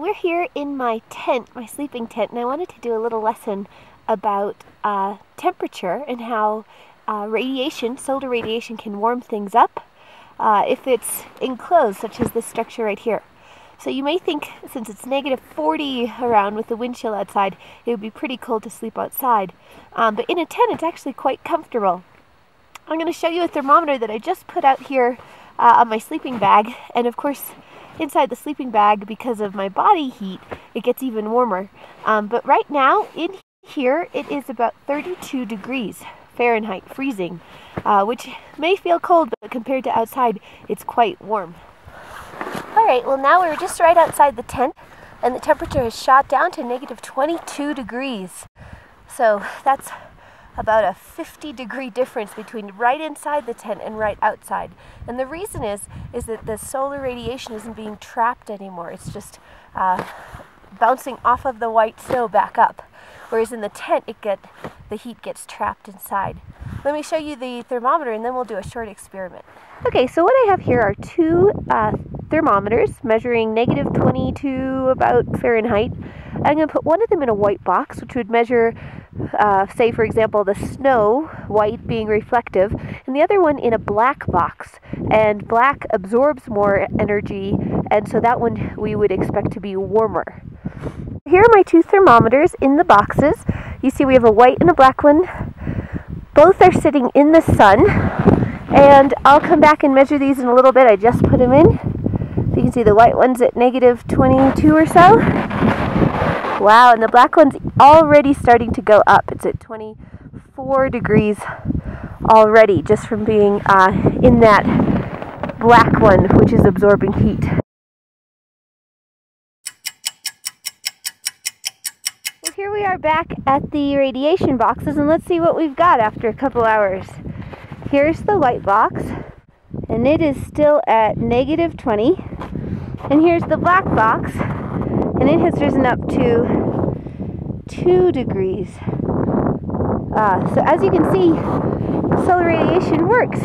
we're here in my tent, my sleeping tent, and I wanted to do a little lesson about uh, temperature and how uh, radiation, solar radiation, can warm things up uh, if it's enclosed, such as this structure right here. So you may think, since it's negative 40 around with the wind chill outside, it would be pretty cold to sleep outside. Um, but in a tent, it's actually quite comfortable. I'm going to show you a thermometer that I just put out here uh, on my sleeping bag, and of course, inside the sleeping bag because of my body heat, it gets even warmer. Um, but right now, in here, it is about 32 degrees Fahrenheit, freezing, uh, which may feel cold, but compared to outside, it's quite warm. All right, well now we're just right outside the tent, and the temperature has shot down to negative 22 degrees. So that's about a 50 degree difference between right inside the tent and right outside. And the reason is is that the solar radiation isn't being trapped anymore. It's just uh, bouncing off of the white snow back up. Whereas in the tent, it get the heat gets trapped inside. Let me show you the thermometer, and then we'll do a short experiment. Okay, so what I have here are two uh, thermometers measuring negative 22 about Fahrenheit. I'm going to put one of them in a white box, which would measure uh, say, for example, the snow, white being reflective, and the other one in a black box. And black absorbs more energy, and so that one we would expect to be warmer. Here are my two thermometers in the boxes. You see we have a white and a black one. Both are sitting in the sun, and I'll come back and measure these in a little bit. I just put them in. You can see the white one's at negative 22 or so. Wow, and the black one's already starting to go up. It's at 24 degrees already just from being uh, in that black one, which is absorbing heat. Well, here we are back at the radiation boxes, and let's see what we've got after a couple hours. Here's the white box, and it is still at negative 20. And here's the black box, and it has risen up to 2 degrees. Uh, so as you can see, solar radiation works.